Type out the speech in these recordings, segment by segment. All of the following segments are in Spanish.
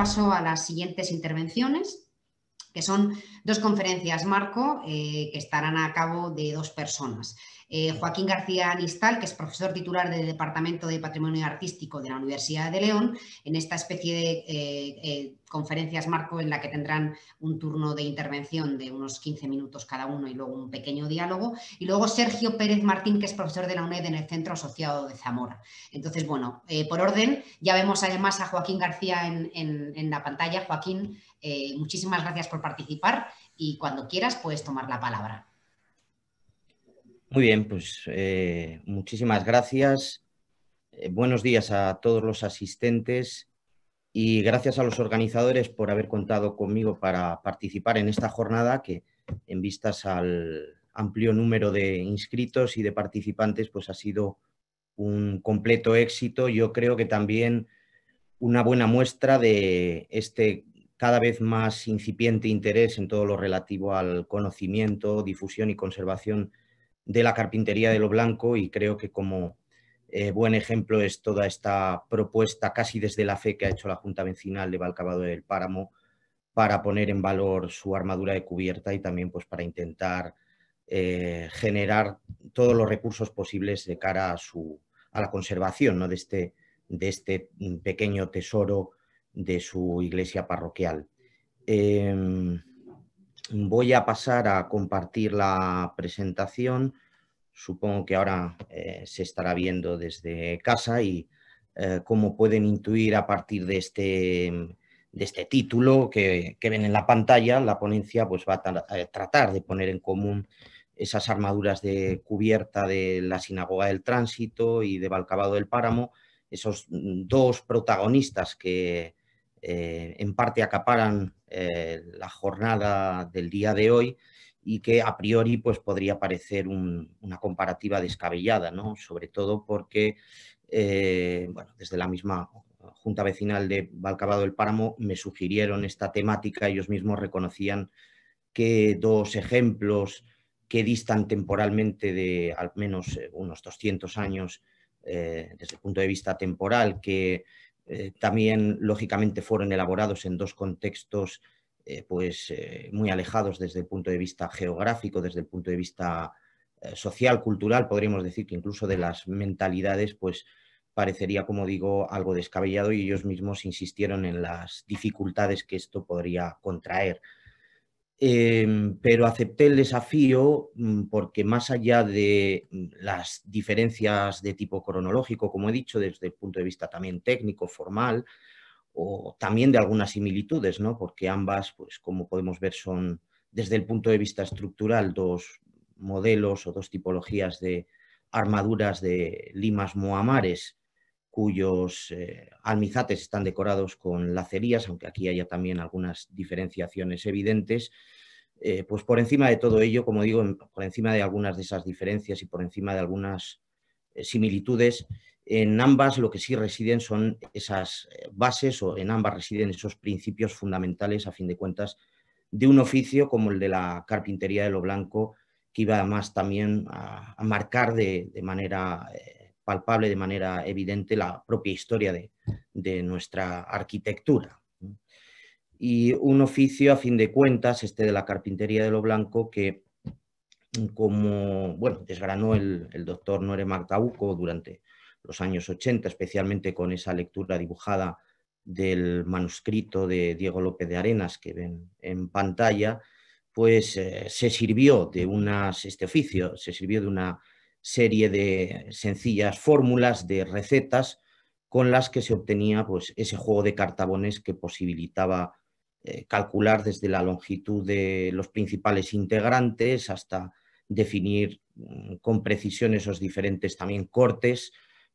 paso a las siguientes intervenciones que son dos conferencias marco eh, que estarán a cabo de dos personas. Eh, Joaquín García Anistal, que es profesor titular del Departamento de Patrimonio Artístico de la Universidad de León, en esta especie de eh, eh, conferencias marco en la que tendrán un turno de intervención de unos 15 minutos cada uno y luego un pequeño diálogo. Y luego Sergio Pérez Martín, que es profesor de la UNED en el Centro Asociado de Zamora. Entonces, bueno, por orden, ya vemos además a Joaquín García en la pantalla. Joaquín, muchísimas gracias por participar y cuando quieras puedes tomar la palabra. Muy bien, pues eh, muchísimas gracias. Eh, buenos días a todos los asistentes y gracias a los organizadores por haber contado conmigo para participar en esta jornada que en vistas al amplio número de inscritos y de participantes pues ha sido un completo éxito. Yo creo que también una buena muestra de este cada vez más incipiente interés en todo lo relativo al conocimiento, difusión y conservación de la carpintería de lo blanco y creo que como eh, buen ejemplo es toda esta propuesta casi desde la fe que ha hecho la Junta Vecinal de Valcabado del Páramo para poner en valor su armadura de cubierta y también pues para intentar eh, generar todos los recursos posibles de cara a, su, a la conservación ¿no? de, este, de este pequeño tesoro de su iglesia parroquial. Em, Voy a pasar a compartir la presentación. Supongo que ahora eh, se estará viendo desde casa y eh, como pueden intuir a partir de este, de este título que, ven en la pantalla, la ponencia pues, va a, a tratar de poner en común esas armaduras de cubierta de la Sinagoga del Tránsito y de Valcabado del Páramo, esos dos protagonistas que eh, en parte acaparan eh, la jornada del día de hoy y que a priori pues, podría parecer una comparativa descabellada, ¿no? sobre todo porque eh, bueno, desde la misma Junta Vecinal de Valcabado del Páramo me sugirieron esta temática, ellos mismos reconocían que dos ejemplos que distan temporalmente de al menos unos 200 años desde el punto de vista temporal, que eh, también, lógicamente, fueron elaborados en dos contextos eh, pues, eh, muy alejados desde el punto de vista geográfico, desde el punto de vista social, cultural, podríamos decir que incluso de las mentalidades, pues parecería, como digo, algo descabellado y ellos mismos insistieron en las dificultades que esto podría contraer. Em, pero acepté el desafío mm, porque más allá de mm, las diferencias de tipo cronológico, como he dicho, desde el punto de vista también técnico, formal, o también de algunas similitudes, ¿no? porque ambas, pues como podemos ver, son desde el punto de vista estructural dos modelos o dos tipologías de armaduras de limas moamares cuyos eh, almizates están decorados con lacerías, aunque aquí haya también algunas diferenciaciones evidentes, eh, pues por encima de todo ello, como digo, por encima de algunas de esas diferencias y por encima de algunas eh, similitudes, en ambas lo que sí residen son esas bases o en ambas residen esos principios fundamentales, a fin de cuentas, de un oficio como el de la carpintería de lo blanco, que iba además también a, marcar de, manera palpable, de manera evidente, la propia historia de, nuestra arquitectura. Y un oficio, a fin de cuentas, este de la carpintería de lo blanco, que como bueno, desgranó el, doctor Noere Magdauco durante los años 80, especialmente con esa lectura dibujada del manuscrito de Diego López de Arenas que ven en pantalla, pues eh, se sirvió de unas, este oficio, se sirvió de una serie de sencillas fórmulas, de recetas con las que se obtenía pues, ese juego de cartabones que posibilitaba eh, calcular desde la longitud de los principales integrantes hasta definir mm, con precisión esos diferentes también cortes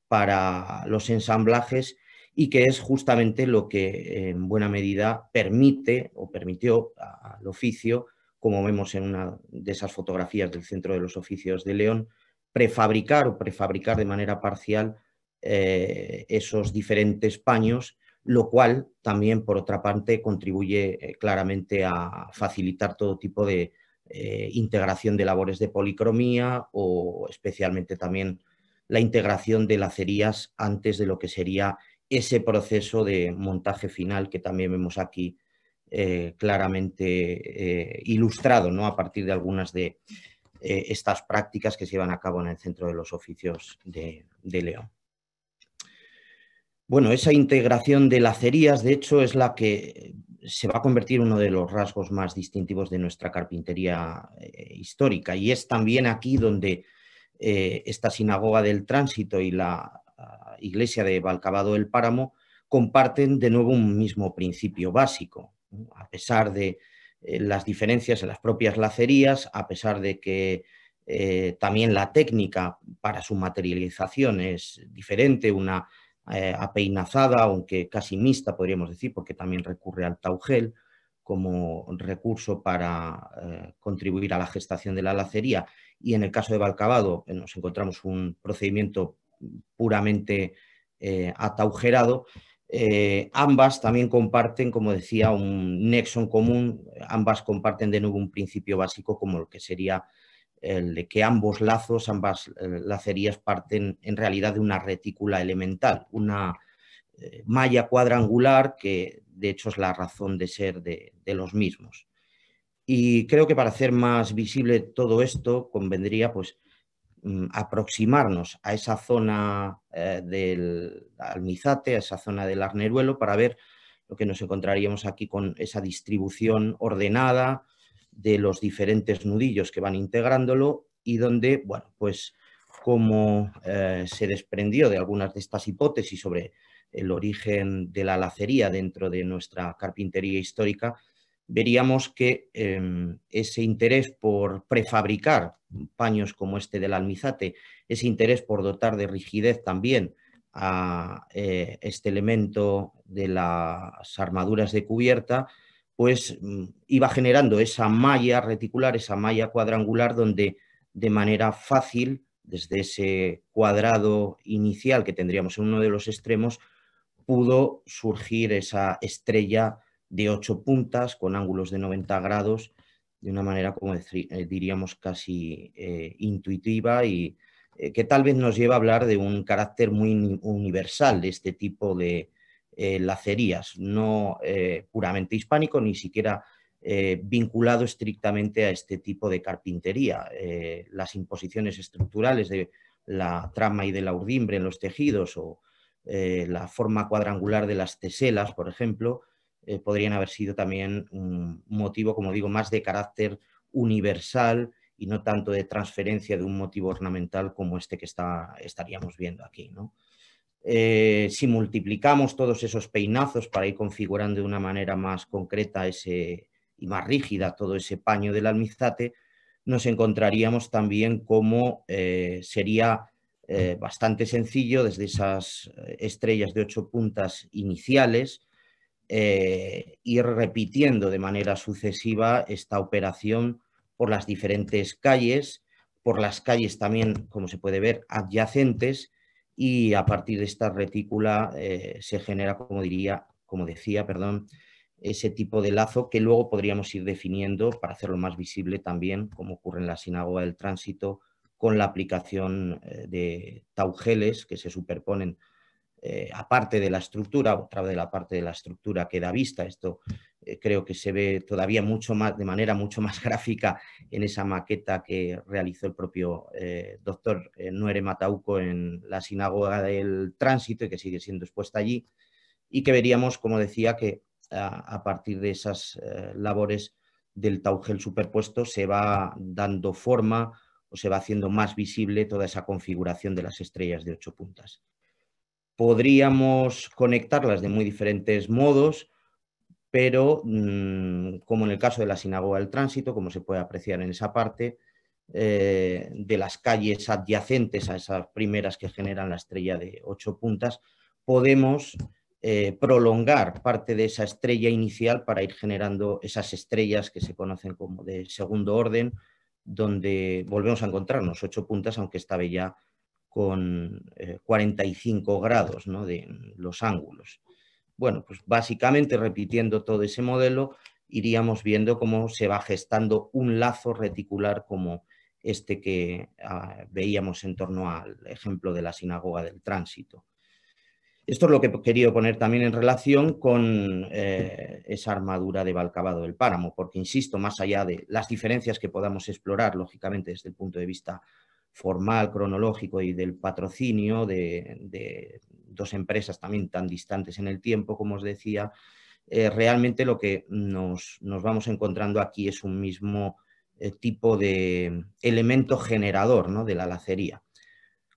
para los ensamblajes y que es justamente lo que en buena medida permite o permitió al oficio, como vemos en una de esas fotografías del Centro de los Oficios de León, prefabricar o prefabricar de manera parcial eh, esos diferentes paños, lo cual también, por otra parte, contribuye eh, claramente a facilitar todo tipo de eh, integración de labores de policromía o especialmente también la integración de lacerías antes de lo que sería ese proceso de montaje final que también vemos aquí claramente ilustrado ¿no? a partir de algunas de estas prácticas que se llevan a cabo en el Centro de los Oficios de, de León. Bueno, esa integración de lacerías, de hecho, es la que se va a convertir en uno de los rasgos más distintivos de nuestra carpintería eh, histórica. Y es también aquí donde eh, esta sinagoga del tránsito y la ah, iglesia de Valcabado del Páramo comparten de nuevo un mismo principio básico. A pesar de eh, las diferencias en las propias lacerías, a pesar de que también la técnica para su materialización es diferente, una eh, apeinazada, aunque casi mixta, podríamos decir, porque también recurre al taugel como recurso para eh, contribuir a la gestación de la lacería. Y en el caso de Balcabado eh, nos encontramos un procedimiento puramente ataugerado. Ambas también comparten, como decía, un nexo en común, ambas comparten de nuevo un principio básico como el que sería el de que ambos lazos, ambas eh, lacerías parten en realidad de una retícula elemental, una eh, malla cuadrangular que de hecho es la razón de ser de, los mismos. Y creo que para hacer más visible todo esto convendría pues aproximarnos a esa zona eh, del Almizate, a esa zona del Arneruelo, para ver lo que nos encontraríamos aquí con esa distribución ordenada, de los diferentes nudillos que van integrándolo y donde, bueno, pues como eh, se desprendió de algunas de estas hipótesis sobre el origen de la lacería dentro de nuestra carpintería histórica, veríamos que em, ese interés por prefabricar paños como este del almizate, ese interés por dotar de rigidez también a eh, este elemento de las armaduras de cubierta, pues mm, iba generando esa malla reticular, esa malla cuadrangular, donde de manera fácil, desde ese cuadrado inicial que tendríamos en uno de los extremos, pudo surgir esa estrella de ocho puntas con ángulos de 90 grados, de una manera, como eh, diríamos, casi eh, intuitiva y eh, que tal vez nos lleva a hablar de un carácter muy universal de este tipo de, lacerías, no puramente hispánico, ni siquiera vinculado estrictamente a este tipo de carpintería. las imposiciones estructurales de la trama y de la urdimbre en los tejidos o la forma cuadrangular de las teselas, por ejemplo, podrían haber sido también un motivo, como digo, más de carácter universal y no tanto de transferencia de un motivo ornamental como este que está, estaríamos viendo aquí. Eh, si multiplicamos todos esos peinazos para ir configurando de una manera más concreta y más rígida todo ese paño del almizate, nos encontraríamos también como eh, sería eh, bastante sencillo desde esas estrellas de ocho puntas iniciales ir repitiendo de manera sucesiva esta operación por las diferentes calles, por las calles también, como se puede ver, adyacentes, y a partir de esta retícula eh, se genera, como diría, como decía, perdón, ese tipo de lazo que luego podríamos ir definiendo para hacerlo más visible también, como ocurre en la sinagoga del tránsito, con la aplicación eh, de taugeles que se superponen eh, aparte de la estructura, otra de la parte de la estructura que da vista. Esto eh, creo que se ve todavía mucho más, de manera mucho más gráfica en esa maqueta que realizó el propio eh, doctor Nuere Matauco en la sinagoga del tránsito y que sigue siendo expuesta allí y que veríamos, como decía, que a, partir de esas labores del taugel superpuesto se va dando forma o se va haciendo más visible toda esa configuración de las estrellas de ocho puntas. Podríamos conectarlas de muy diferentes modos, pero mm, como en el caso de la sinagoga del tránsito, como se puede apreciar en esa parte, eh, de las calles adyacentes a esas primeras que generan la estrella de ocho puntas, podemos eh, prolongar parte de esa estrella inicial para ir generando esas estrellas que se conocen como de segundo orden, donde volvemos a encontrarnos ocho puntas, aunque esta vez ya con 45 eh, grados de los ángulos. Bueno, pues básicamente repitiendo todo ese modelo, iríamos viendo cómo se va gestando un lazo reticular como este que ah, veíamos en torno al ejemplo de la sinagoga del tránsito. Esto es lo que he querido poner también en relación con eh, esa armadura de Balcabado del Páramo, porque, insisto, más allá de las diferencias que podamos explorar, lógicamente, desde el punto de vista formal, cronológico y del patrocinio de, dos empresas también tan distantes en el tiempo, como os decía, eh, realmente lo que nos, vamos encontrando aquí es un mismo eh, tipo de elemento generador ¿no? de la lacería.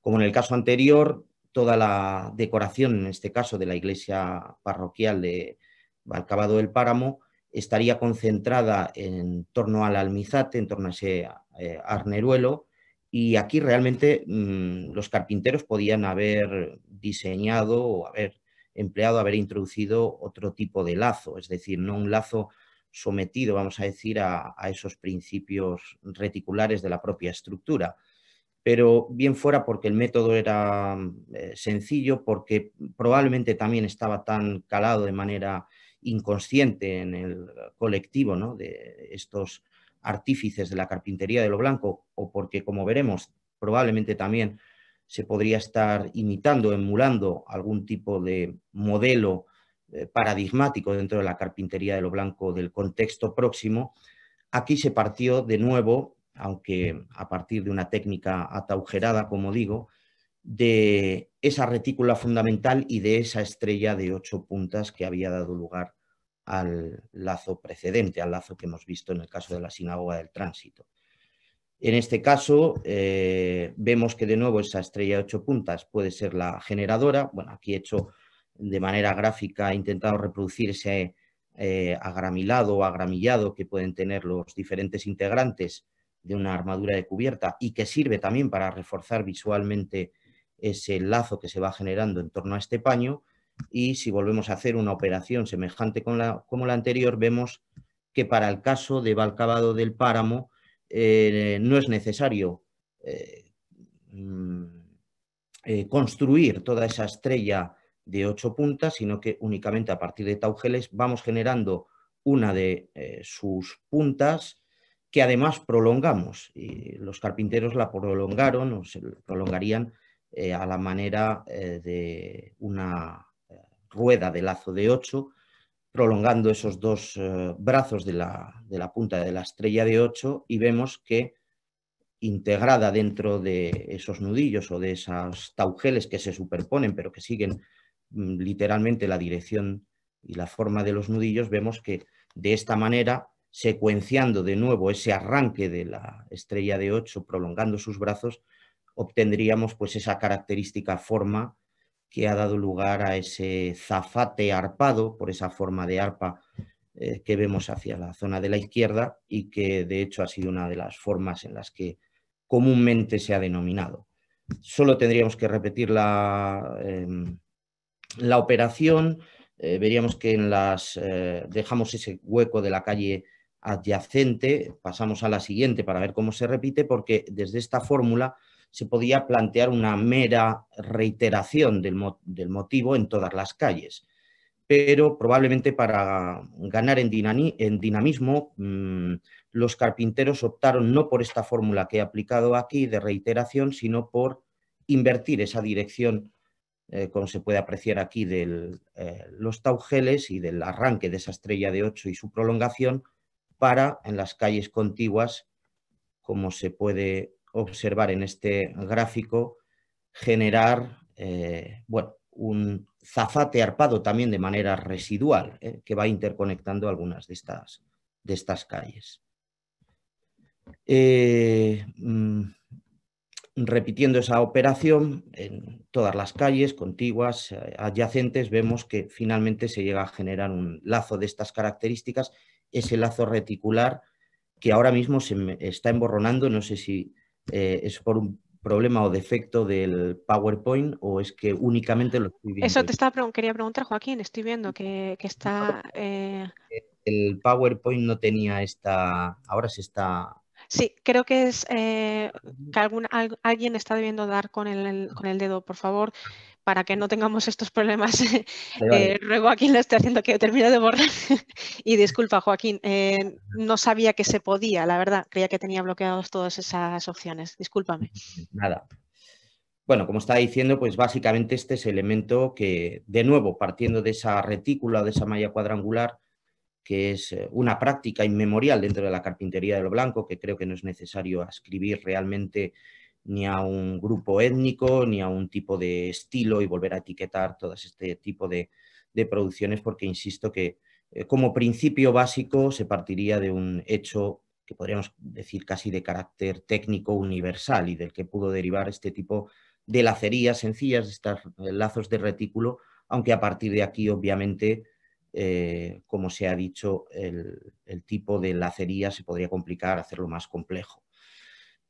Como en el caso anterior, toda la decoración, en este caso de la iglesia parroquial de Valcabado del Páramo, estaría concentrada en torno al almizate, en torno a ese eh, arneruelo, y aquí realmente mm, los carpinteros podían haber diseñado o haber empleado, haber introducido otro tipo de lazo, es decir, no un lazo sometido, vamos a decir, a esos principios reticulares de la propia estructura, pero bien fuera porque el método era eh, sencillo, porque probablemente también estaba tan calado de manera inconsciente en el colectivo de estos artífices de la carpintería de lo blanco, o porque, como veremos, probablemente también se podría estar imitando, emulando algún tipo de modelo eh, paradigmático dentro de la carpintería de lo blanco del contexto próximo, aquí se partió de nuevo aunque a partir de una técnica ataujerada, como digo, de esa retícula fundamental y de esa estrella de ocho puntas que había dado lugar al lazo precedente, al lazo que hemos visto en el caso de la sinagoga del tránsito. En este caso, eh, vemos que de nuevo esa estrella de ocho puntas puede ser la generadora. Bueno, aquí he hecho de manera gráfica, he intentado reproducir ese eh, agramilado o agramillado que pueden tener los diferentes integrantes de una armadura de cubierta y que sirve también para reforzar visualmente ese lazo que se va generando en torno a este paño y si volvemos a hacer una operación semejante con la, como la anterior, vemos que para el caso de Balcabado del Páramo eh, no es necesario eh, mm, eh, construir toda esa estrella de ocho puntas, sino que únicamente a partir de taugeles vamos generando una de sus puntas que además prolongamos. Y los carpinteros la prolongaron o se prolongarían a la manera de una rueda de lazo de 8, prolongando esos dos brazos de la, de la, punta de la estrella de 8 y vemos que integrada dentro de esos nudillos o de esas taugeles que se superponen pero que siguen mm, literalmente la dirección y la forma de los nudillos, vemos que de esta manera secuenciando de nuevo ese arranque de la estrella de 8, prolongando sus brazos, obtendríamos pues esa característica forma que ha dado lugar a ese zafate arpado, por esa forma de arpa eh, que vemos hacia la zona de la izquierda y que de hecho ha sido una de las formas en las que comúnmente se ha denominado. Solo tendríamos que repetir la, em, la operación, eh, veríamos que en las, eh, dejamos ese hueco de la calle adyacente, pasamos a la siguiente para ver cómo se repite, porque desde esta fórmula se podía plantear una mera reiteración del, motivo en todas las calles. Pero probablemente para ganar en, dinamismo, mm, los carpinteros optaron no por esta fórmula que he aplicado aquí de reiteración, sino por invertir esa dirección, eh, como se puede apreciar aquí, de eh, los taugeles y del arranque de esa estrella de 8 y su prolongación, para en las calles contiguas, como se puede observar en este gráfico, generar eh, bueno, un zafate arpado también de manera residual, eh, que va interconectando algunas de estas, de estas calles. Eh, mm, repitiendo esa operación en todas las calles contiguas, adyacentes, vemos que finalmente se llega a generar un lazo de estas características ese lazo reticular que ahora mismo se está emborronando, no sé si eh, es por un problema o defecto del PowerPoint o es que únicamente lo estoy viendo. Eso te estaba, quería preguntar, Joaquín, estoy viendo que, está... Eh, el PowerPoint no tenía esta, ahora se está... Sí, creo que es eh, que alguien está debiendo dar con el, con el dedo, por favor, para que no tengamos estos problemas, eh, ruego a quien lo esté haciendo que termine de borrar. y disculpa, Joaquín, eh, no sabía que se podía, la verdad, creía que tenía bloqueadas todas esas opciones. Discúlpame. Nada. Bueno, como estaba diciendo, pues básicamente este es el elemento que, de nuevo, partiendo de esa retícula, de esa malla cuadrangular, que es eh, una práctica inmemorial dentro de la carpintería de lo blanco, que creo que no es necesario ascribir realmente ni a un grupo étnico, ni a un tipo de estilo y volver a etiquetar todo este tipo de, producciones, porque insisto que eh, como principio básico se partiría de un hecho que podríamos decir casi de carácter técnico universal y del que pudo derivar este tipo de lacerías sencillas, estos eh, lazos de retículo, aunque a partir de aquí, obviamente, eh, como se ha dicho, el, tipo de lacería se podría complicar, hacerlo más complejo.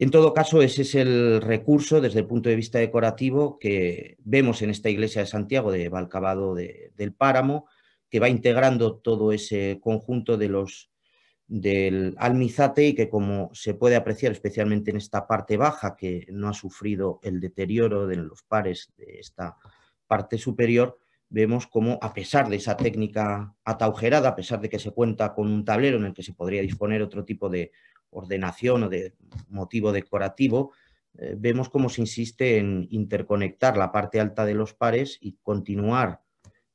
En todo caso, ese es el recurso desde el punto de vista decorativo que vemos en esta iglesia de Santiago de Valcabado del Páramo, que va integrando todo ese conjunto de los del almizate y que como se puede apreciar especialmente en esta parte baja que no ha sufrido el deterioro de los pares de esta parte superior, vemos como a pesar de esa técnica ataujerada, a pesar de que se cuenta con un tablero en el que se podría disponer otro tipo de ordenación o de motivo decorativo, eh, vemos cómo se insiste en interconectar la parte alta de los pares y continuar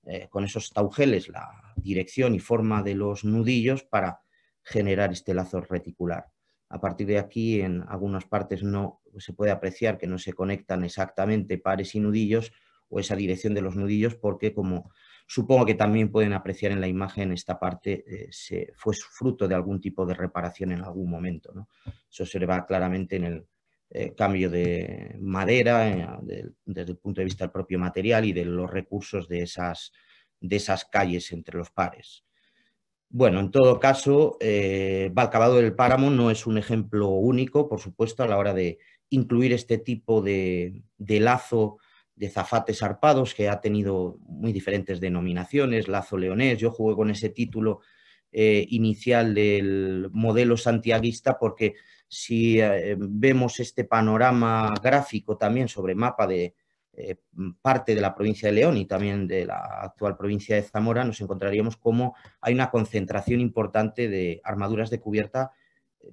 eh, con esos taugeles la dirección y forma de los nudillos para generar este lazo reticular. A partir de aquí, en algunas partes no se puede apreciar que no se conectan exactamente pares y nudillos o esa dirección de los nudillos porque como supongo que también pueden apreciar en la imagen esta parte eh, se, fue fruto de algún tipo de reparación en algún momento. Eso se va claramente en el eh, cambio de madera eh, desde el punto de vista del propio material y de los recursos de esas, de esas calles entre los pares. Bueno, en todo caso, eh, Valcabado del Páramo no es un ejemplo único, por supuesto, a la hora de incluir este tipo de, lazo de zafates arpados que ha tenido muy diferentes denominaciones, lazo leonés, yo jugué con ese título eh, inicial del modelo santiaguista porque si eh, vemos este panorama gráfico también sobre mapa de, eh, parte de la provincia de León y también de la actual provincia de Zamora, nos encontraríamos como hay una concentración importante de armaduras de cubierta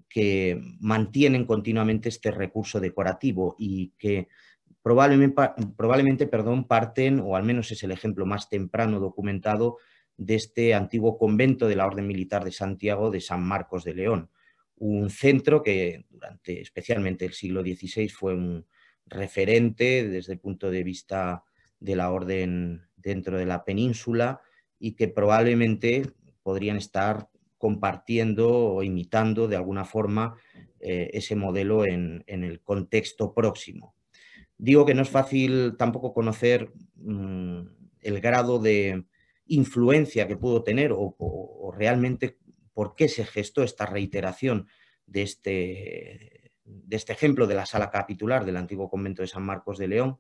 que mantienen continuamente este recurso decorativo y que probablemente, perdón, parten, o al menos es el ejemplo más temprano documentado, de este antiguo convento de la Orden Militar de Santiago de San Marcos de León, un centro que durante especialmente el siglo XVI fue un, referente desde el punto de vista de la orden dentro de la península y que probablemente podrían estar compartiendo o imitando de alguna forma eh, ese modelo en, el contexto próximo. Digo que no es fácil tampoco conocer mm, el grado de influencia que pudo tener o realmente por qué se gestó esta reiteración de este, de este ejemplo de la sala capitular del antiguo convento de San Marcos de León,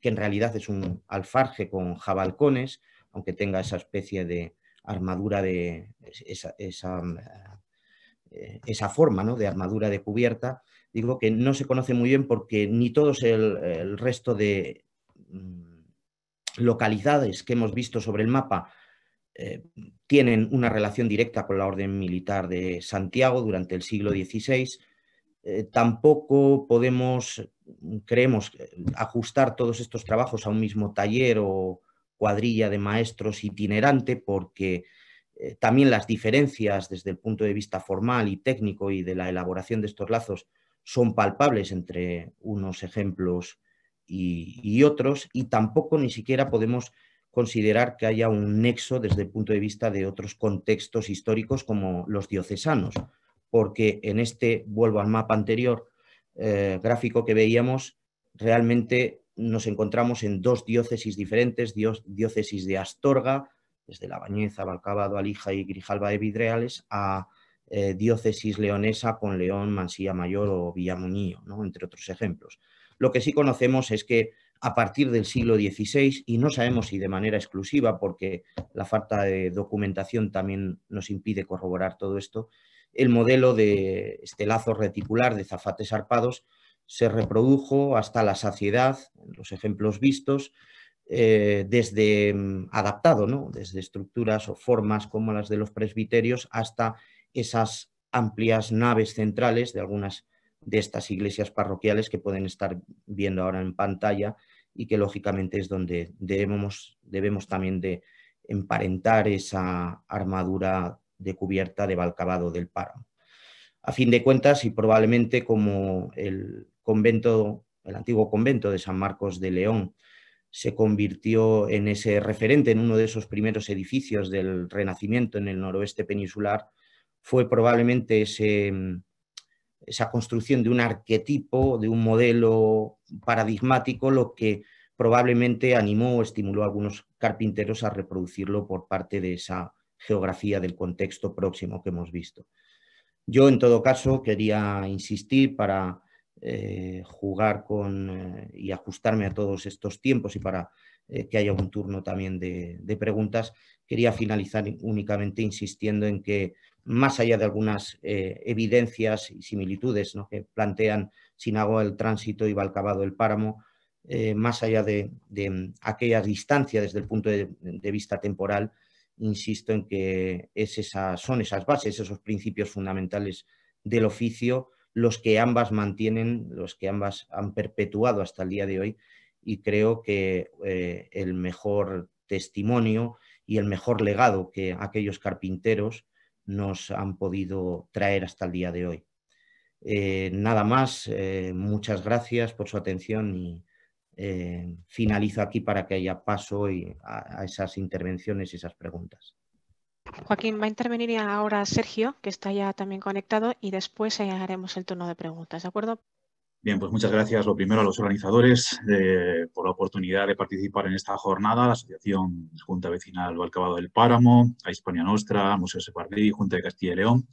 que en realidad es un alfarje con jabalcones, aunque tenga esa especie de armadura de esa, esa, eh, forma ¿no? de armadura de cubierta, digo que no se conoce muy bien porque ni todos el, resto de mm, localidades que hemos visto sobre el mapa eh, tienen una relación directa con la orden militar de Santiago durante el siglo XVI, eh, tampoco podemos, creemos, eh, ajustar todos estos trabajos a un mismo taller o cuadrilla de maestros itinerante porque también las diferencias desde el punto de vista formal y técnico y de la elaboración de estos lazos son palpables entre unos ejemplos y otros y tampoco ni siquiera podemos considerar que haya un nexo desde el punto de vista de otros contextos históricos como los diocesanos porque en este, vuelvo al mapa anterior, eh, gráfico que veíamos, realmente nos encontramos en dos diócesis diferentes, diócesis de Astorga, desde La Bañeza, Balcabado, Alija y Grijalba de Vidreales, a eh, diócesis leonesa con León, Mansilla Mayor o Villamuñío, entre otros ejemplos. Lo que sí conocemos es que a partir del siglo XVI, y no sabemos si de manera exclusiva, porque la falta de documentación también nos impide corroborar todo esto, el modelo de este lazo reticular de zafates arpados se reprodujo hasta la saciedad, los ejemplos vistos, eh, desde mm, adaptado, ¿no? desde estructuras o formas como las de los presbiterios hasta esas amplias naves centrales de algunas de estas iglesias parroquiales que pueden estar viendo ahora en pantalla y que lógicamente es donde debemos, debemos también de emparentar esa armadura de cubierta de Balcabado del Páramo. A fin de cuentas, y probablemente como el convento, el antiguo convento de San Marcos de León, se convirtió en ese referente, en uno de esos primeros edificios del Renacimiento en el noroeste peninsular, fue probablemente ese, esa construcción de un arquetipo, de un modelo paradigmático, lo que probablemente animó o estimuló a algunos carpinteros a reproducirlo por parte de esa geografía del contexto próximo que hemos visto. Yo, en todo caso, quería insistir para eh, jugar con eh, y ajustarme a todos estos tiempos y para eh, que haya un turno también de, preguntas, quería finalizar únicamente insistiendo en que más allá de algunas evidencias y similitudes que plantean Sinagua el tránsito y Valcabado el páramo, más allá de, aquella distancia desde el punto de, vista temporal, insisto en que es son esas bases, esos principios fundamentales del oficio los que ambas mantienen, los que ambas han perpetuado hasta el día de hoy y creo que eh, el mejor testimonio y el mejor legado que aquellos carpinteros nos han podido traer hasta el día de hoy. Eh, nada más, eh, muchas gracias por su atención y finalizo aquí para que haya paso a, a esas intervenciones y esas preguntas. Joaquín, va a intervenir ahora Sergio, que está ya también conectado, y después eh, haremos el turno de preguntas, ¿de acuerdo? Bien, pues muchas gracias lo primero a los organizadores eh, por la oportunidad de participar en esta jornada, la Asociación Junta Vecinal Valcabado del Páramo, a Hispania Nostra, Museo Separdí, Junta de Castilla y León,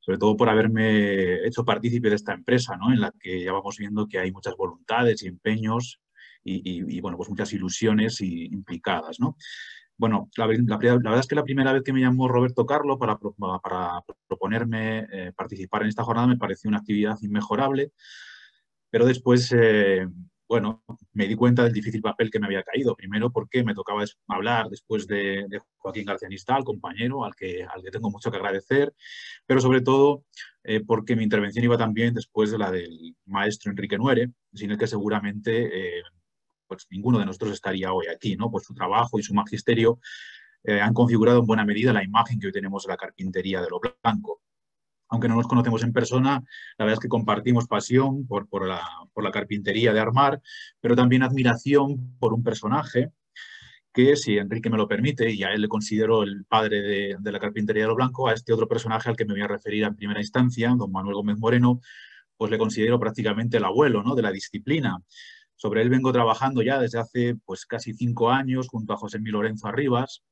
sobre todo por haberme hecho partícipe de esta empresa, ¿no? en la que ya vamos viendo que hay muchas voluntades y empeños y, bueno, pues muchas ilusiones y implicadas. ¿no? Bueno, la, verdad es que la primera vez que me llamó Roberto Carlo para, para proponerme eh, participar en esta jornada me pareció una actividad inmejorable, pero después, eh, bueno, me di cuenta del difícil papel que me había caído. Primero porque me tocaba hablar después de, Joaquín García Nistal, compañero, al que, al que tengo mucho que agradecer, pero sobre todo eh, porque mi intervención iba también después de la del maestro Enrique Nuere, sin el que seguramente pues ninguno de nosotros estaría hoy aquí, ¿no? Pues su trabajo y su magisterio eh, han configurado en buena medida la imagen que hoy tenemos de la carpintería de lo blanco. Aunque no nos conocemos en persona, la verdad es que compartimos pasión por, por, la, por la carpintería de armar, pero también admiración por un personaje que, si Enrique me lo permite, y a él le considero el padre de, de, la carpintería de lo blanco, a este otro personaje al que me voy a referir en primera instancia, don Manuel Gómez Moreno, pues le considero prácticamente el abuelo ¿no? de la disciplina. Sobre él vengo trabajando ya desde hace pues, casi cinco años junto a José Mi Lorenzo Arribas.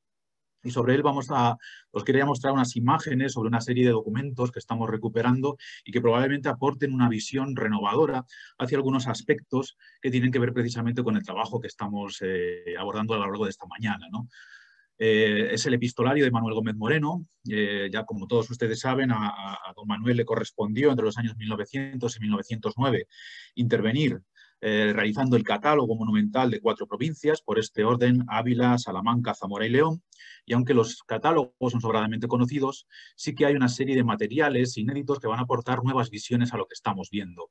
Y sobre él vamos a, os quería mostrar unas imágenes sobre una serie de documentos que estamos recuperando y que probablemente aporten una visión renovadora hacia algunos aspectos que tienen que ver precisamente con el trabajo que estamos eh, abordando a lo largo de esta mañana. Eh, es el epistolario de Manuel Gómez Moreno. Eh, ya como todos ustedes saben, a, don Manuel le correspondió entre los años 1900 y 1909 intervenir eh, realizando el catálogo monumental de cuatro provincias, por este orden Ávila, Salamanca, Zamora y León, y aunque los catálogos son sobradamente conocidos, sí que hay una serie de materiales inéditos que van a aportar nuevas visiones a lo que estamos viendo.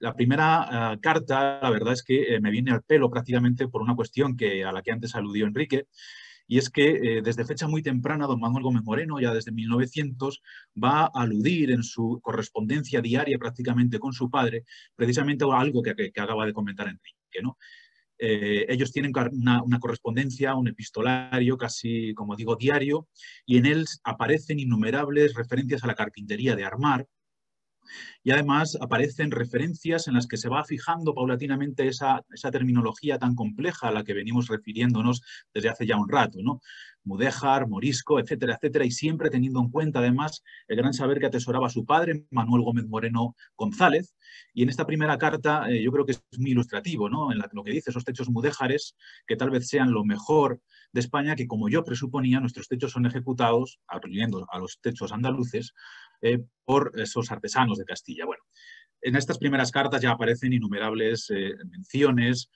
La primera eh, carta, la verdad es que eh, me viene al pelo prácticamente por una cuestión que, a la que antes aludió Enrique, y es que eh, desde fecha muy temprana, don Manuel Gómez Moreno, ya desde 1900, va a aludir en su correspondencia diaria prácticamente con su padre, precisamente a algo que, acaba de comentar Enrique. ¿no? Eh, ellos tienen una, una, correspondencia, un epistolario casi, como digo, diario, y en él aparecen innumerables referencias a la carpintería de armar, y además aparecen referencias en las que se va fijando paulatinamente esa, terminología tan compleja a la que venimos refiriéndonos desde hace ya un rato, ¿no? Mudéjar, morisco, etcétera, etcétera, y siempre teniendo en cuenta además el gran saber que atesoraba su padre, Manuel Gómez Moreno González. Y en esta primera carta eh, yo creo que es muy ilustrativo, ¿no? En lo que dice esos techos mudéjares, que tal vez sean lo mejor de España, que como yo presuponía, nuestros techos son ejecutados, aludiendo a los techos andaluces, eh, por esos artesanos de Castilla. Bueno, en estas primeras cartas ya aparecen innumerables eh, menciones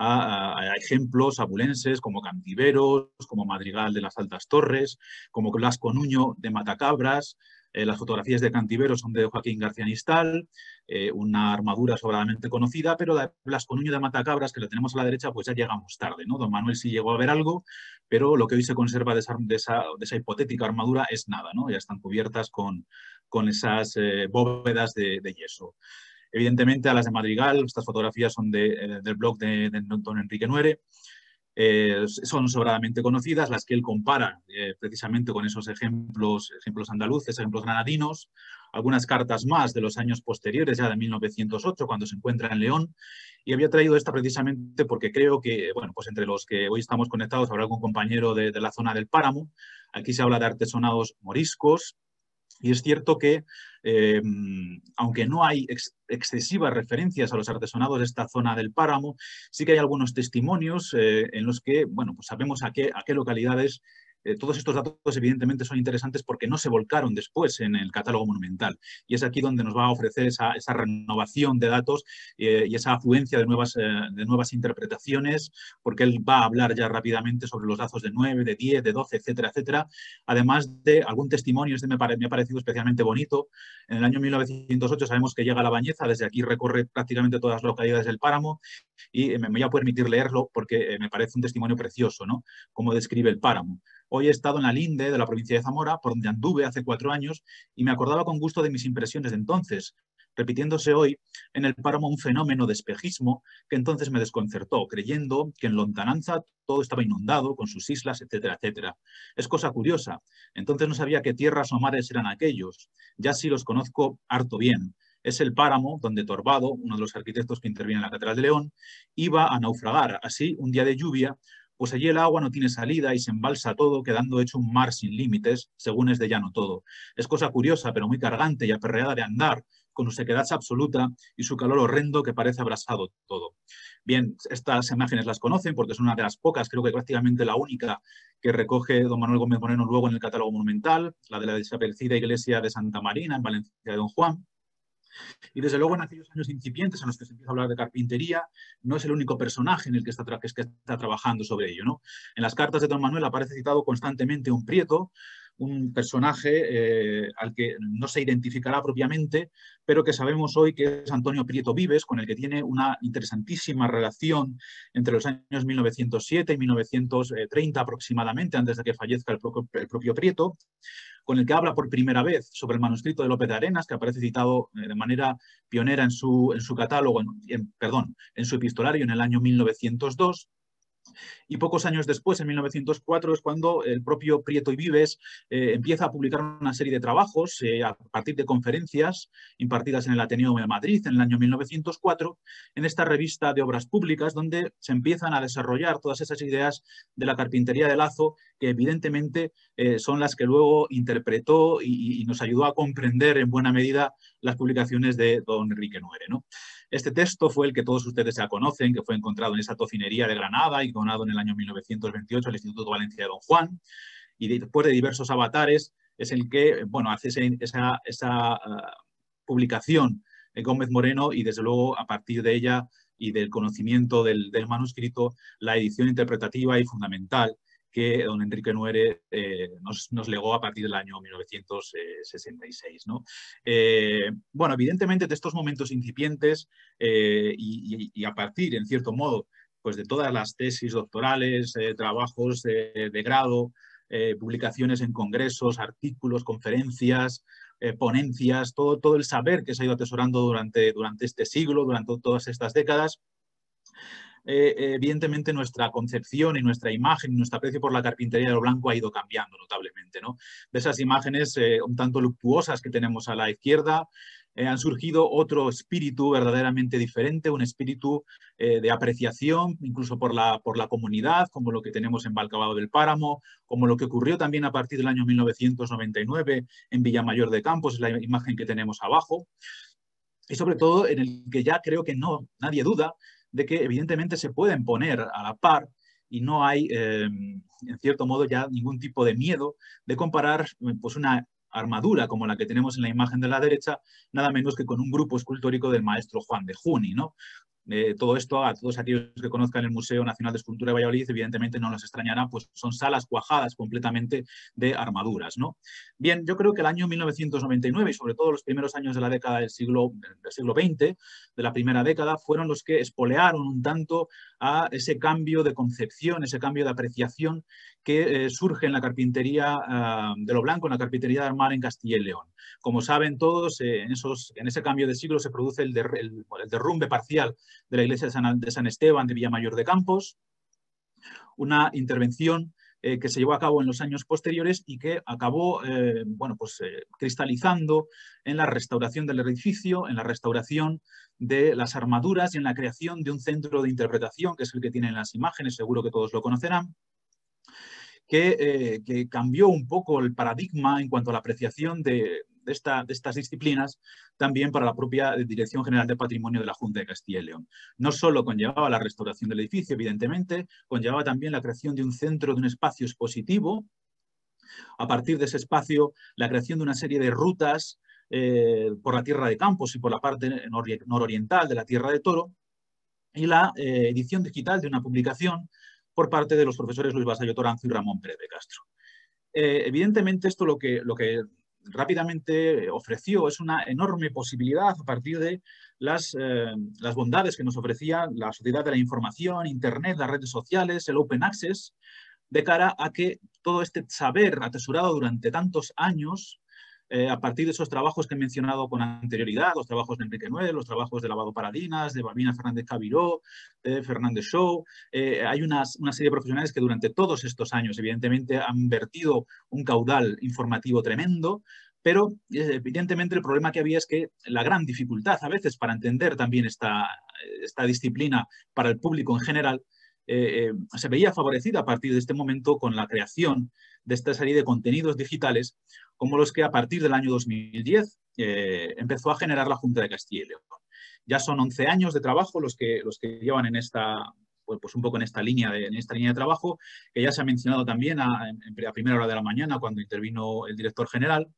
a, ejemplos abulenses como Cantiveros, como Madrigal de las Altas Torres, como Las Conuño de Matacabras, Eh, las fotografías de Cantivero son de Joaquín García Nistal, eh, una armadura sobradamente conocida, pero la Blasconuño de Matacabras, que la tenemos a la derecha, pues ya llegamos tarde. ¿no? Don Manuel sí llegó a ver algo, pero lo que hoy se conserva de esa, de esa, hipotética armadura es nada, ¿no? ya están cubiertas con, con esas eh, bóvedas de, yeso. Evidentemente, a las de Madrigal, estas fotografías son de, del blog de, de don Enrique Nuere, eh, son sobradamente conocidas, las que él compara eh, precisamente con esos ejemplos, ejemplos andaluces, ejemplos granadinos, algunas cartas más de los años posteriores, ya de 1908, cuando se encuentra en León, y había traído esta precisamente porque creo que, bueno, pues entre los que hoy estamos conectados habrá algún compañero de, de la zona del Páramo, aquí se habla de artesonados moriscos, y es cierto que, eh, aunque no hay excesivas referencias a los artesonados de esta zona del páramo, sí que hay algunos testimonios eh, en los que, bueno, pues sabemos a qué, a qué localidades eh, todos estos datos evidentemente son interesantes porque no se volcaron después en el catálogo monumental. Y es aquí donde nos va a ofrecer esa, renovación de datos eh, y esa afluencia de nuevas, eh, de nuevas interpretaciones, porque él va a hablar ya rápidamente sobre los datos de 9, de 10, de 12, etcétera, etcétera. Además de algún testimonio, este me, me ha parecido especialmente bonito. En el año 1908 sabemos que llega a La Bañeza, desde aquí recorre prácticamente todas las localidades del páramo y me voy a permitir leerlo porque me parece un testimonio precioso, ¿no? Cómo describe el páramo. Hoy he estado en la Linde de la provincia de Zamora, por donde anduve hace cuatro años, y me acordaba con gusto de mis impresiones de entonces, repitiéndose hoy en el páramo un fenómeno de espejismo que entonces me desconcertó, creyendo que en lontananza todo estaba inundado, con sus islas, etcétera, etcétera. Es cosa curiosa. Entonces no sabía qué tierras o mares eran aquellos. Ya sí los conozco harto bien. Es el páramo donde Torbado, uno de los arquitectos que interviene en la Catedral de León, iba a naufragar. Así, un día de lluvia, pues allí el agua no tiene salida y se embalsa todo, quedando hecho un mar sin límites, según es de llano todo. Es cosa curiosa, pero muy cargante y aperreada de andar, con su sequedad absoluta y su calor horrendo que parece abrasado todo. Bien, estas imágenes las conocen porque son una de las pocas, creo que prácticamente la única que recoge don Manuel Gómez Moreno luego en el catálogo monumental, la de la desaparecida iglesia de Santa Marina en Valencia de Don Juan. Y desde luego en aquellos años incipientes en los que se empieza a hablar de carpintería, no es el único personaje en el que está, que está trabajando sobre ello. ¿no? En las cartas de don Manuel aparece citado constantemente un prieto, un personaje eh, al que no se identificará propiamente, pero que sabemos hoy que es Antonio Prieto Vives, con el que tiene una interesantísima relación entre los años 1907 y 1930 aproximadamente, antes de que fallezca el propio Prieto con el que habla por primera vez sobre el manuscrito de López de Arenas, que aparece citado eh, de manera pionera en su, en su catálogo, perdón, en su epistolario en el año 1902, y pocos años después, en 1904, es cuando el propio Prieto y Vives eh, empieza a publicar una serie de trabajos eh, a partir de conferencias impartidas en el Ateneo de Madrid en el año 1904, en esta revista de obras públicas, donde se empiezan a desarrollar todas esas ideas de la carpintería de lazo, que evidentemente eh, son las que luego interpretó y, nos ayudó a comprender en buena medida las publicaciones de don Enrique Nuere. Este texto fue el que todos ustedes ya conocen, que fue encontrado en esa tocinería de Granada y donado en el año 1928 al Instituto Valencia de Don Juan. Y después de diversos avatares, es el que bueno, hace esa, esa ah, publicación de Gómez Moreno y desde luego a partir de ella y del conocimiento del, del manuscrito, la edición interpretativa y fundamental que don Enrique Nuere eh, nos, legó a partir del año 1966. Eh, bueno, evidentemente de estos momentos incipientes eh, y, a partir, en cierto modo, pues de todas las tesis doctorales, trabajos de, grado, publicaciones en congresos, artículos, conferencias, ponencias, todo, todo el saber que se ha ido atesorando durante, durante este siglo, durante todas estas décadas, eh, evidentemente nuestra concepción y nuestra imagen y nuestro aprecio por la carpintería de lo blanco ha ido cambiando notablemente. ¿no? De esas imágenes eh, un tanto luctuosas que tenemos a la izquierda, eh, han surgido otro espíritu verdaderamente diferente, un espíritu de apreciación, incluso por la, por la comunidad, como lo que tenemos en Valcabado del Páramo, como lo que ocurrió también a partir del año 1999 en Villamayor de Campos, es la imagen que tenemos abajo. Y sobre todo en el que ya creo que no, nadie duda de que evidentemente se pueden poner a la par y no hay, em, en cierto modo, ya ningún tipo de miedo de comparar pues, una armadura como la que tenemos en la imagen de la derecha, nada menos que con un grupo escultórico del maestro Juan de Juni, ¿no? Eh, todo esto, a todos aquellos que conozcan el Museo Nacional de Escultura de Valladolid, evidentemente no les extrañará, pues son salas cuajadas completamente de armaduras. ¿no? Bien, yo creo que el año 1999 y sobre todo los primeros años de la década del siglo, del siglo XX, de la primera década, fueron los que espolearon un tanto a ese cambio de concepción, ese cambio de apreciación que eh, surge en la carpintería ah, de lo blanco, en la carpintería de armar en Castilla y León. Como saben todos, eh, en, esos, en, ese cambio de siglo se produce el, derrumbe parcial de la iglesia de San, Esteban de Villamayor de Campos, una intervención eh, que se llevó a cabo en los años posteriores y que acabó bueno, pues, cristalizando en la restauración del edificio, en la restauración de las armaduras y en la creación de un centro de interpretación, que es el que tienen las imágenes, seguro que todos lo conocerán, eh, que, cambió un poco el paradigma en cuanto a la apreciación de, estas disciplinas también para la propia Dirección General de Patrimonio de la Junta de Castilla y León. No solo conllevaba la restauración del edificio, evidentemente, conllevaba también la creación de un centro, de un espacio expositivo. A partir de ese espacio, la creación de una serie de rutas eh, por la Tierra de Campos y por la parte nororiental de la Tierra de Toro, y la eh, edición digital de una publicación por parte de los profesores Luis Basayo Toranzo y Ramón Pérez de Castro. Eh, evidentemente, esto lo que rápidamente ofreció es una enorme posibilidad a partir de las, eh, las, bondades que nos ofrecía la sociedad de la información, Internet, las redes sociales, el Open Access, de cara a que todo este saber atesorado durante tantos años eh, a partir de esos trabajos que he mencionado con anterioridad, los trabajos de Enrique Nueve, los trabajos de Lavado Paradinas, de Balbina Fernández Cabiró, de Fernández Show. Eh, hay una serie de profesionales que durante todos estos años, evidentemente, han vertido un caudal informativo tremendo, pero eh, evidentemente el problema que había es que la gran dificultad a veces para entender también esta, esta disciplina para el público en general se veía favorecida a partir de este momento con la creación de esta serie de contenidos digitales como los que a partir del año 2010 eh, empezó a generar la Junta de Castilla y León. Ya son 11 años de trabajo los que, los que llevan en esta, pues, un poco en esta, línea de, en esta línea de trabajo, que ya se ha mencionado también a, primera hora de la mañana cuando intervino el director general,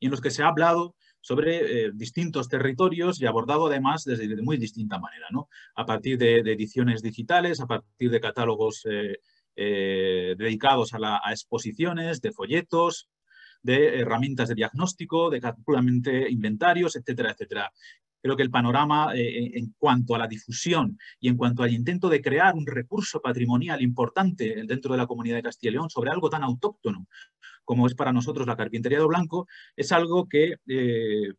y en los que se ha hablado sobre eh, distintos territorios y abordado además desde de muy distinta manera, ¿no? a partir de, ediciones digitales, a partir de catálogos eh, dedicados a, a, exposiciones, de folletos, de herramientas de diagnóstico, de puramente inventarios, etcétera, etcétera. Creo que el panorama eh, en cuanto a la difusión y en cuanto al intento de crear un recurso patrimonial importante dentro de la comunidad de Castilla y León sobre algo tan autóctono como es para nosotros la carpintería de blanco, es algo que eh,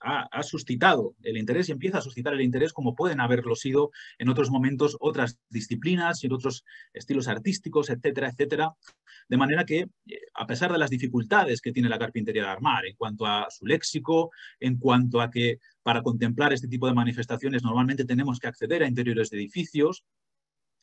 ha, suscitado el interés y empieza a suscitar el interés como pueden haberlo sido en otros momentos otras disciplinas y otros estilos artísticos, etcétera, etcétera. De manera que, eh, a pesar de las dificultades que tiene la carpintería de armar en cuanto a su léxico, en cuanto a que para contemplar este tipo de manifestaciones normalmente tenemos que acceder a interiores de edificios,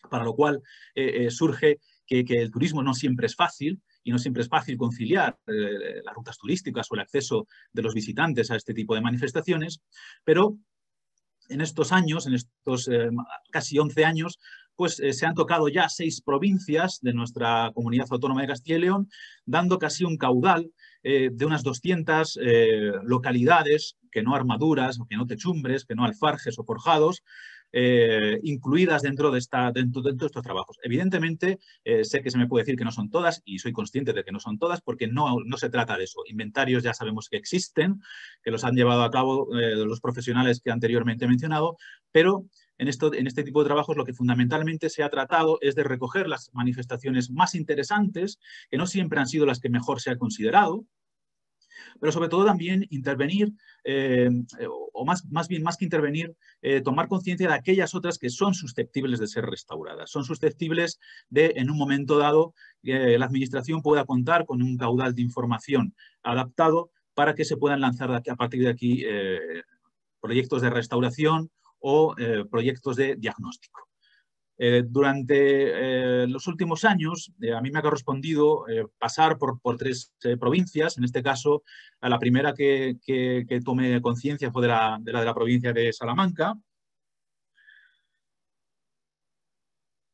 para lo cual eh, surge que, el turismo no siempre es fácil y no siempre es fácil conciliar eh, las rutas turísticas o el acceso de los visitantes a este tipo de manifestaciones, pero en estos años, en estos eh, casi 11 años, pues eh, se han tocado ya seis provincias de nuestra comunidad autónoma de Castilla y León, dando casi un caudal de unas 200 localidades, que no armaduras, que no techumbres, que no alfarjes o forjados, eh, incluidas dentro de, esta, dentro, dentro de estos trabajos. Evidentemente, eh, sé que se me puede decir que no son todas y soy consciente de que no son todas porque no, no se trata de eso. Inventarios ya sabemos que existen, que los han llevado a cabo eh, los profesionales que anteriormente he mencionado, pero en, esto, en este tipo de trabajos lo que fundamentalmente se ha tratado es de recoger las manifestaciones más interesantes, que no siempre han sido las que mejor se ha considerado, pero sobre todo también intervenir, eh, o más, más bien más que intervenir, eh, tomar conciencia de aquellas otras que son susceptibles de ser restauradas, son susceptibles de, en un momento dado, la Administración pueda contar con un caudal de información adaptado para que se puedan lanzar a partir de aquí eh, proyectos de restauración o proyectos de diagnóstico. Eh, durante eh, los últimos años, eh, a mí me ha correspondido pasar por, tres provincias. En este caso, la primera que, que, tomé conciencia fue de la, de la, de la provincia de Salamanca.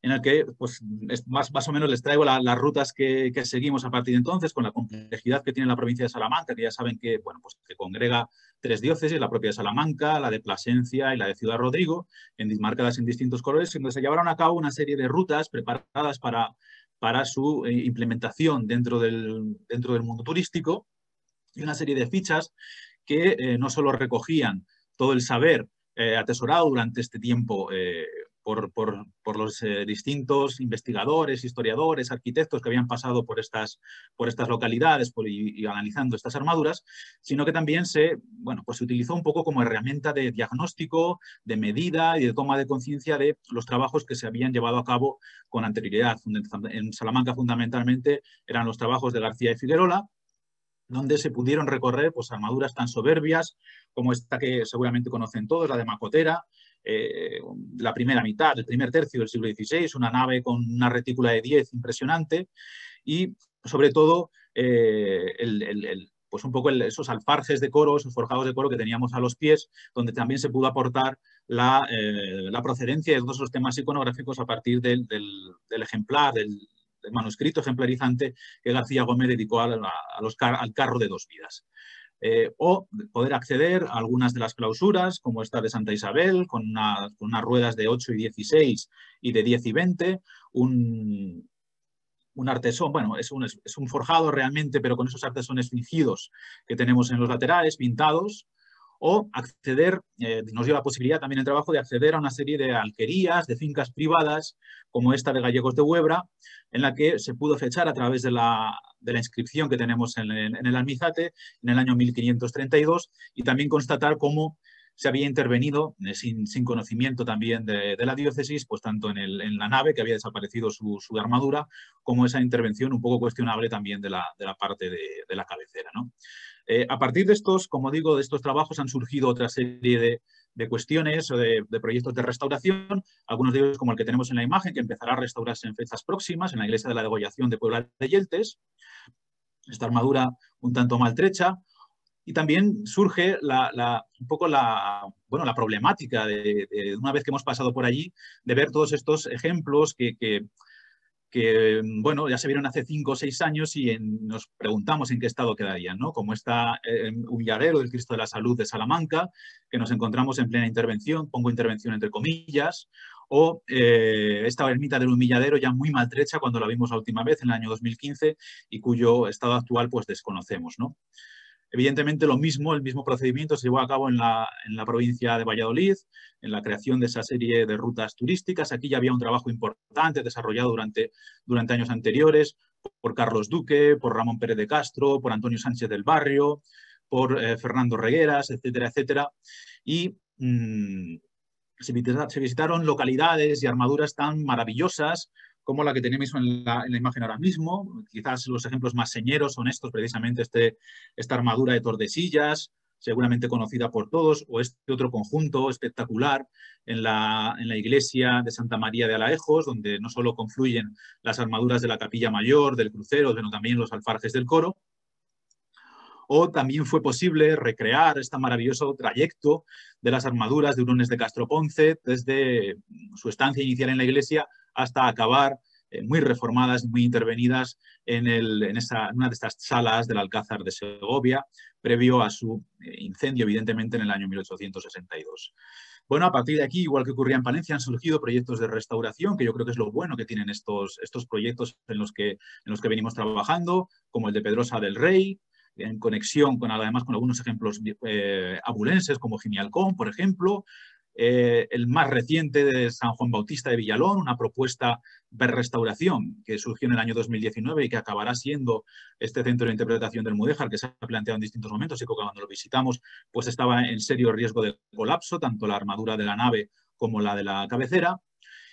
En el que pues, más, más o menos les traigo las rutas que, seguimos a partir de entonces, con la complejidad que tiene la provincia de Salamanca, que ya saben que, bueno, pues, que congrega tres diócesis, la propia de Salamanca, la de Plasencia y la de Ciudad Rodrigo, en, marcadas en distintos colores, donde se llevaron a cabo una serie de rutas preparadas para, para su eh, implementación dentro del, dentro del mundo turístico y una serie de fichas que eh, no solo recogían todo el saber eh, atesorado durante este tiempo por, los eh, distintos investigadores, historiadores, arquitectos que habían pasado por estas, por estas localidades y, analizando estas armaduras, sino que también se, bueno, pues se utilizó un poco como herramienta de diagnóstico, de medida y de toma de conciencia de los trabajos que se habían llevado a cabo con anterioridad. En Salamanca fundamentalmente eran los trabajos de García y Figuerola, donde se pudieron recorrer pues, armaduras tan soberbias como esta que seguramente conocen todos, la de Macotera, eh, la primera mitad, el primer tercio del siglo XVI, una nave con una retícula de 10 impresionante y sobre todo eh, pues un poco esos alfarjes de coro, esos forjados de coro que teníamos a los pies, donde también se pudo aportar la, eh, procedencia de todos esos temas iconográficos a partir del, ejemplar, del, manuscrito ejemplarizante que García Gómez dedicó los al carro de dos vidas. Eh, o poder acceder a algunas de las clausuras, como esta de Santa Isabel, con, unas ruedas de 8 y 16 y de 10 y 20, un, un artesón, bueno, es un, es un, forjado realmente, pero con esos artesones fingidos que tenemos en los laterales, pintados, o acceder, eh, nos dio la posibilidad también el trabajo de acceder a una serie de alquerías, de fincas privadas, como esta de Gallegos de Huebra, en la que se pudo fechar a través de la, inscripción que tenemos en, el Almizate en el año 1532 y también constatar cómo se había intervenido eh, sin, conocimiento también de, la diócesis, pues tanto en, la nave, que había desaparecido su, armadura, como esa intervención un poco cuestionable también de la, parte de, de la cabecera. ¿no? Eh, a partir de estos, como digo, de estos trabajos han surgido otra serie de, cuestiones de, proyectos de restauración, algunos de ellos como el que tenemos en la imagen, que empezará a restaurarse en fechas próximas en la iglesia de la degollación de Puebla de Yeltes, esta armadura un tanto maltrecha, y también surge un poco la, bueno, la problemática de, una vez que hemos pasado por allí, de ver todos estos ejemplos que, que, bueno, ya se vieron hace cinco o seis años y nos preguntamos en qué estado quedarían, ¿no? Como está eh, un villadero del Cristo de la Salud de Salamanca, que nos encontramos en plena intervención, pongo intervención entre comillas, o eh, esta ermita del humilladero ya muy maltrecha cuando la vimos la última vez en el año 2015 y cuyo estado actual pues desconocemos, ¿no? Evidentemente lo mismo, el mismo procedimiento se llevó a cabo en la, provincia de Valladolid, en la creación de esa serie de rutas turísticas. Aquí ya había un trabajo importante desarrollado durante, durante años anteriores por Carlos Duque, por Ramón Pérez de Castro, por Antonio Sánchez del Barrio, por eh, Fernando Regueras, etcétera, etcétera. Y mm, se visitaron localidades y armaduras tan maravillosas como la que tenemos en la, imagen ahora mismo. Quizás los ejemplos más señeros son estos, precisamente este, esta armadura de Tordesillas, seguramente conocida por todos, o este otro conjunto espectacular en la, en la, iglesia de Santa María de Alaejos, donde no solo confluyen las armaduras de la capilla mayor, del crucero, sino también los alfarjes del coro. O también fue posible recrear este maravilloso trayecto de las armaduras de Urones de Castro Ponce desde su estancia inicial en la iglesia hasta acabar eh, muy reformadas, muy intervenidas en, una de estas salas del Alcázar de Segovia, previo a su eh, incendio, evidentemente, en el año 1862. Bueno, a partir de aquí, igual que ocurría en Palencia, han surgido proyectos de restauración, que yo creo que es lo bueno que tienen estos, estos proyectos en los, que, en los que venimos trabajando, como el de Pedrosa del Rey, en conexión con además con algunos ejemplos eh, abulenses como Gimialcón, por ejemplo, eh, el más reciente de San Juan Bautista de Villalón, una propuesta de restauración que surgió en el año 2019 y que acabará siendo este centro de interpretación del Mudéjar que se ha planteado en distintos momentos y que cuando lo visitamos pues estaba en serio riesgo de colapso, tanto la armadura de la nave como la de la cabecera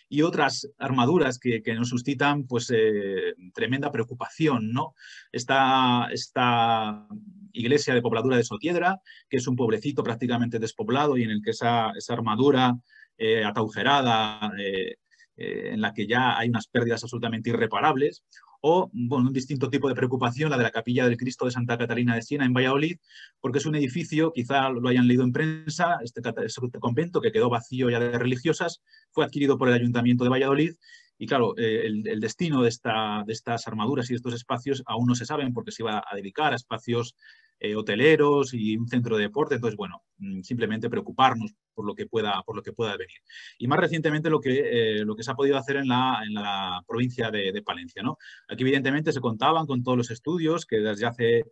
y otras armaduras que, nos suscitan pues, eh, tremenda preocupación. ¿no? Esta, esta iglesia de pobladura de Sotiedra, que es un pueblecito prácticamente despoblado y en el que esa, esa armadura eh, ataujerada, eh, en la que ya hay unas pérdidas absolutamente irreparables, o un distinto tipo de preocupación, la de la Capilla del Cristo de Santa Catalina de Siena en Valladolid, porque es un edificio, quizá lo hayan leído en prensa, este, este convento que quedó vacío ya de religiosas, fue adquirido por el Ayuntamiento de Valladolid Y claro, eh, el, destino de, esta, de, estas armaduras y de estos espacios aún no se saben porque se iba a dedicar a espacios eh, hoteleros y un centro de deporte. Entonces, bueno, mm, simplemente preocuparnos por lo que pueda, por lo que pueda venir. Y más recientemente lo que, eh, lo que se ha podido hacer en la, en la provincia de, Palencia. ¿no? Aquí, evidentemente, se contaban con todos los estudios que desde hace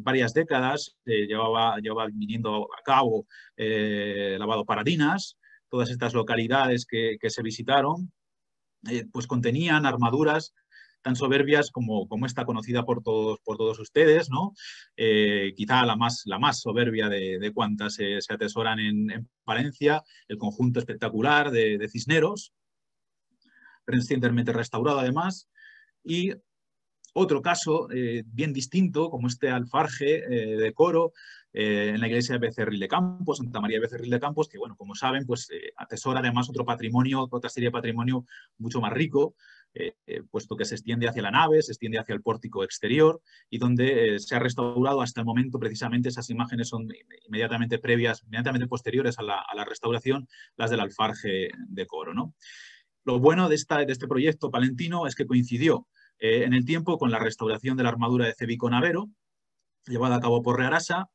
varias décadas llevaba, llevaba viniendo a cabo lavado paradinas, todas estas localidades que, que se visitaron, eh, pues contenían armaduras tan soberbias como, como esta conocida por todos, por todos ustedes, ¿no? Eh, quizá la más, la más soberbia de, de cuantas se, atesoran en, en, Palencia, el conjunto espectacular de, Cisneros, recientemente restaurado además, y otro caso eh, bien distinto, como este alfarje de coro, en la iglesia de Becerril de Campos, Santa María de Becerril de Campos, que, bueno, como saben, pues atesora además otro patrimonio, otra serie de patrimonio mucho más rico, eh, eh, puesto que se extiende hacia la nave, se extiende hacia el pórtico exterior y donde eh, se ha restaurado hasta el momento precisamente esas imágenes son inmediatamente previas, inmediatamente posteriores a la, restauración, las del alfarje de coro. ¿no? Lo bueno de, esta, de este proyecto palentino es que coincidió en el tiempo con la restauración de la armadura de Cebico Navero, llevada a cabo por Rearasa,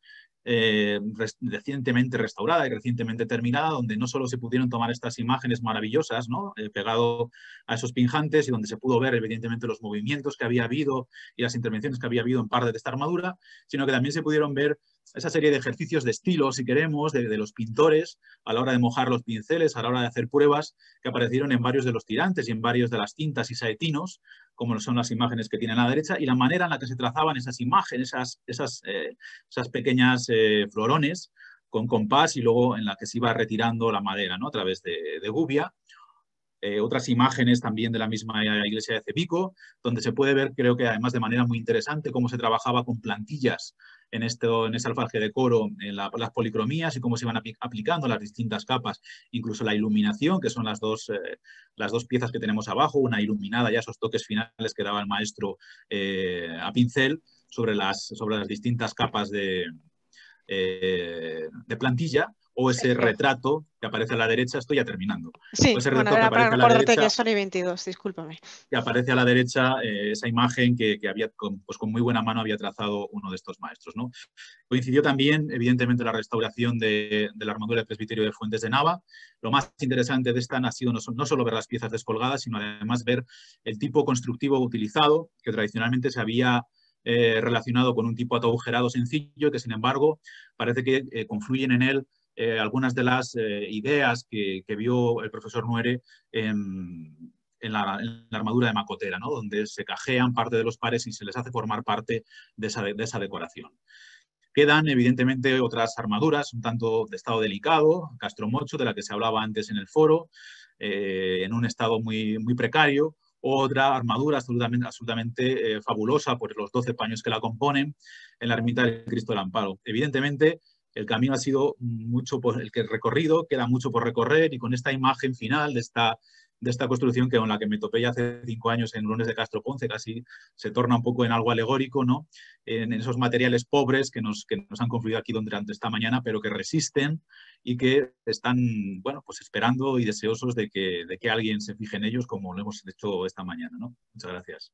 eh, recientemente restaurada y recientemente terminada, donde no solo se pudieron tomar estas imágenes maravillosas, ¿no? Eh, pegado a esos pinjantes y donde se pudo ver evidentemente los movimientos que había habido y las intervenciones que había habido en parte de esta armadura, sino que también se pudieron ver esa serie de ejercicios de estilo, si queremos, de, los pintores a la hora de mojar los pinceles, a la hora de hacer pruebas que aparecieron en varios de los tirantes y en varios de las tintas y saetinos, como son las imágenes que tienen a la derecha, y la manera en la que se trazaban esas imágenes, esas, esas, eh, esas pequeñas eh, florones con compás y luego en la que se iba retirando la madera ¿no? a través de, de gubia. Eh, otras imágenes también de la misma iglesia de Cepico, donde se puede ver, creo que además de manera muy interesante, cómo se trabajaba con plantillas en, esto, en ese alfarje de coro, en las policromías y cómo se iban aplicando las distintas capas, incluso la iluminación, que son las dos, eh, las dos piezas que tenemos abajo, una iluminada, ya esos toques finales que daba el maestro eh, a pincel sobre las, sobre las distintas capas de, de plantilla, o ese retrato que aparece a la derecha, estoy ya terminando. Sí, ese bueno, que aparece a la derecha, que son 22, discúlpame. Que aparece a la derecha eh, esa imagen que, que había, con, pues con muy buena mano había trazado uno de estos maestros. ¿no? Coincidió también, evidentemente, la restauración de, de, la armadura del presbiterio de Fuentes de Nava. Lo más interesante de esta ha sido no, no solo ver las piezas descolgadas, sino además ver el tipo constructivo utilizado, que tradicionalmente se había eh, relacionado con un tipo atagujerado sencillo, que sin embargo parece que eh, confluyen en él eh, algunas de las eh, ideas que, vio el profesor Nuere en, la, armadura de Macotera, ¿no? donde se cajean parte de los pares y se les hace formar parte de esa, de esa decoración. Quedan, evidentemente, otras armaduras, un tanto de estado delicado, Castromocho, de la que se hablaba antes en el foro, eh, en un estado muy, muy precario, otra armadura absolutamente, absolutamente fabulosa por los 12 paños que la componen en la ermita del Cristo del Amparo. Evidentemente, el camino ha sido mucho por el que recorrido, queda mucho por recorrer y con esta imagen final de esta, de esta construcción que con la que me topé ya hace cinco años en Lunes de Castro Ponce, casi se torna un poco en algo alegórico, ¿no? En, esos materiales pobres que nos, que nos han confluido aquí durante esta mañana, pero que resisten y que están, bueno, pues esperando y deseosos de que, de que alguien se fije en ellos como lo hemos hecho esta mañana, ¿no? Muchas gracias.